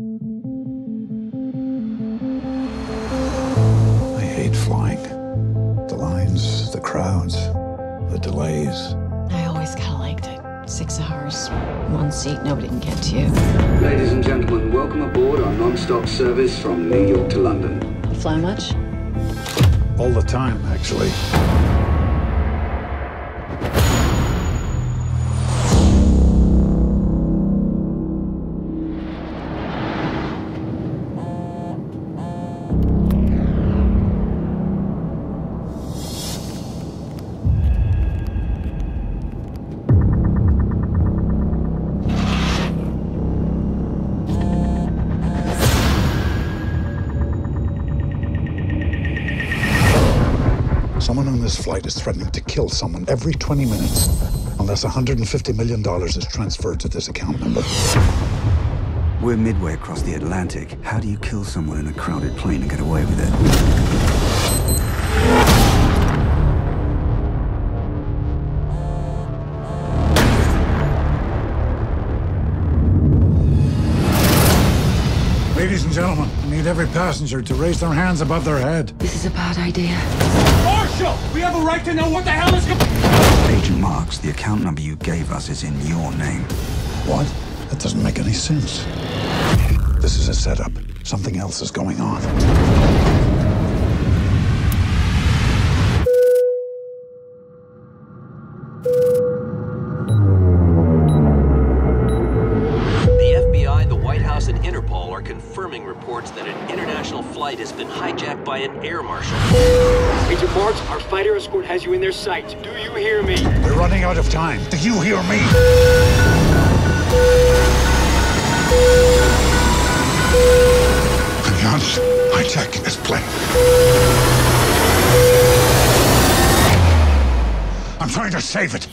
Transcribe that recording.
I hate flying. The lines, the crowds, the delays. I always kind of liked it. Six hours, one seat, nobody can get to you. Ladies and gentlemen, welcome aboard our non-stop service from New York to London. You fly much? All the time, actually. Someone on this flight is threatening to kill someone every 20 minutes unless $150 million is transferred to this account number. We're midway across the Atlantic. How do you kill someone in a crowded plane and get away with it? Ladies and gentlemen, I need every passenger to raise their hands above their head. This is a bad idea. Marshal, we have a right to know what the hell is going. Agent Marks, the account number you gave us is in your name. What? That doesn't make any sense. This is a setup. Something else is going on. Interpol are confirming reports that an international flight has been hijacked by an air marshal. Agent Marks, our fighter escort has you in their sight. Do you hear me? We're running out of time. Do you hear me? Alliance hijacking this plane. I'm trying to save it.